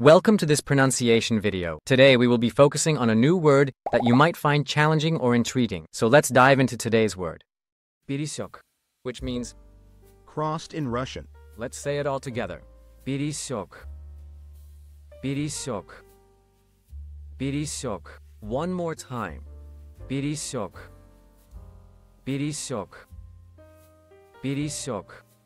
Welcome to this pronunciation video. Today we will be focusing on a new word that you might find challenging or intriguing. So let's dive into today's word. Peresek, which means crossed in Russian. Let's say it all together. Peresek. Peresek. Peresek. One more time. Peresek. Peresek. Peresek.